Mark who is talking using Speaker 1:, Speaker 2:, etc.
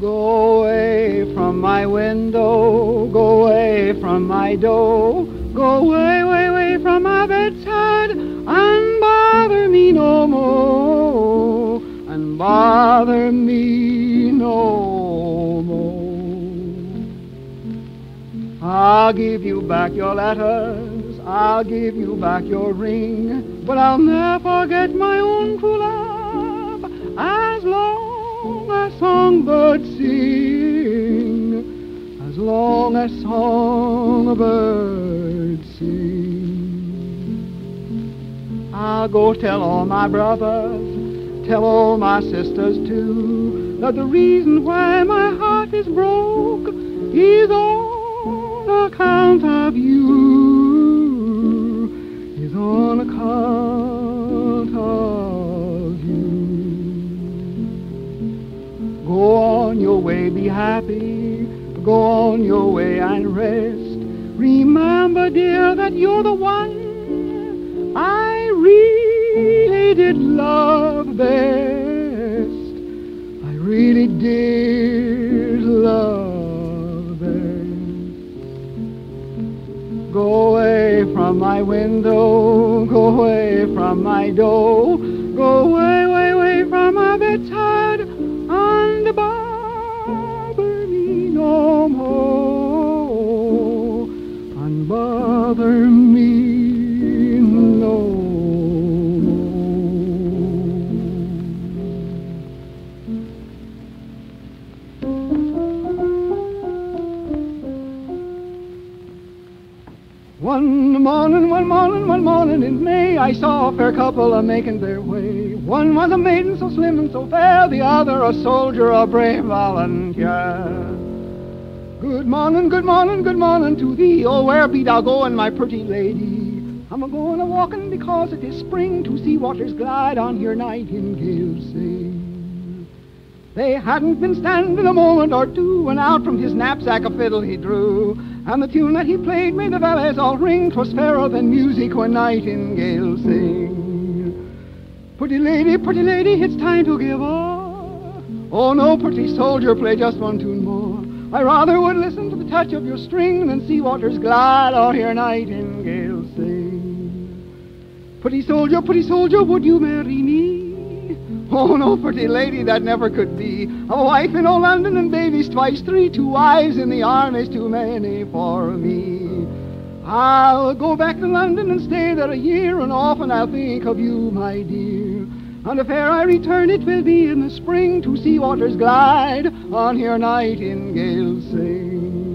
Speaker 1: Go away from my window, go away from my door, go away, away, away from my bedside, and bother me no more, and bother me no more. I'll give you back your letters, I'll give you back your ring, but I'll never forget my own true love as long as songbirds sing, as long as songbirds sing. I'll go tell all my brothers, tell all my sisters too, that the reason why my heart is broke is on account of you, is on account of you. Go on your way, be happy. Go on your way and rest. Remember, dear, that you're the one I really did love best. I really did love best. Go away from my window, go away from my door, go away, away, away from my bedside, and bother me no more, and bother me One morning, one morning, one morning in May, I saw a fair couple a making their way. One was a maiden so slim and so fair, the other a soldier, a brave volunteer. Good morning, good morning, good morning to thee. Oh, where be thou going, my pretty lady? I'm a going a walking because it is spring to see waters glide on your nightingale sing. They hadn't been standing a moment or two when out from his knapsack a fiddle he drew. And the tune that he played made the valleys all ring. 'Twas fairer than music when nightingales sing. Pretty lady, pretty lady, it's time to give up. Oh no, pretty soldier, play just one tune more. I rather would listen to the touch of your string than see waters glide or hear nightingales sing. Pretty soldier, pretty soldier, would you marry me? Oh, no, pretty lady, that never could be. A wife in old London and babies twice three. Two wives in the army's too many for me. I'll go back to London and stay there a year, and often I'll think of you, my dear. And if e'er I return, it will be in the spring to see waters glide on your nightingale sing.